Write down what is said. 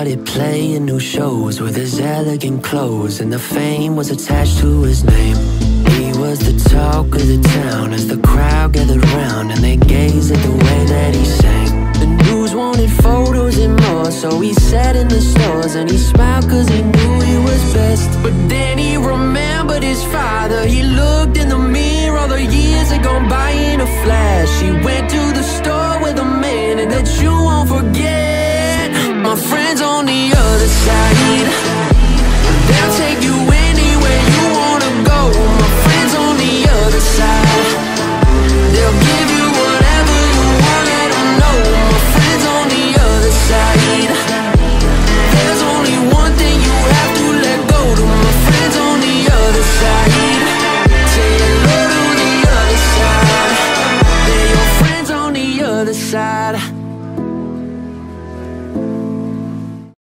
started playing new shows with his elegant clothes, and the fame was attached to his name. He was the talk of the town as the crowd gathered round and they gazed at the way that he sang. The news wanted photos and more, so he sat in the stores and he smiled cause he knew he was best. But then he remembered his father, he looked in the mirror, all the years had gone by in a flash. side.